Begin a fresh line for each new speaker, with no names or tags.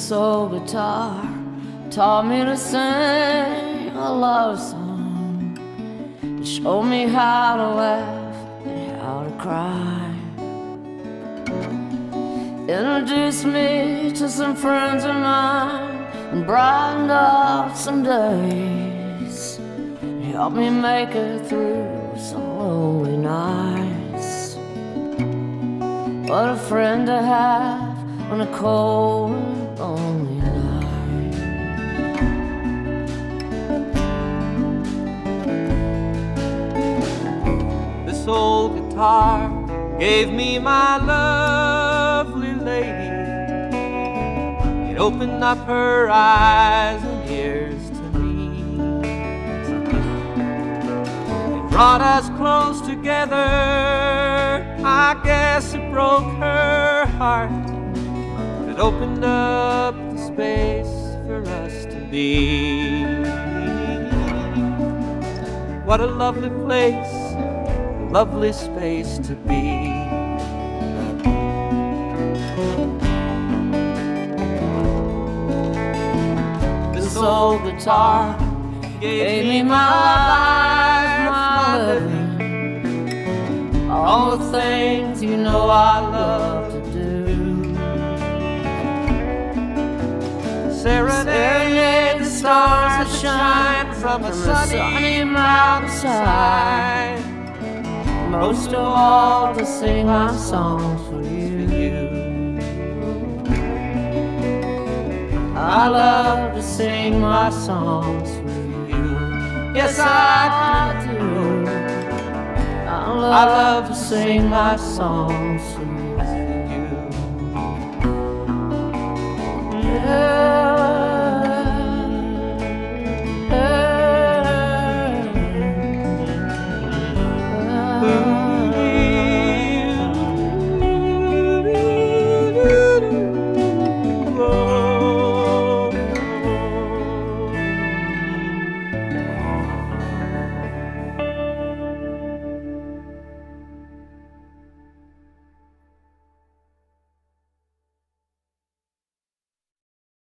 This old guitar taught me to sing a love song. It showed me how to laugh and how to cry. Introduced me to some friends of mine and brightened up some days. Helped me make it through some lonely nights. What a friend to have on a cold and lonely night.
This old guitar gave me my lovely lady. It opened up her eyes and ears to me. It brought us close together. I guess it broke her heart. It opened up the space for us to be. What a lovely place, a lovely space to be.
This old guitar gave me my life, my living. All the things you know I love
Serenade the stars that shine from a sunny mountainside.
Most of all, to sing my songs for you. I love to sing my songs for you. Yes, I do. I love to sing my songs for you.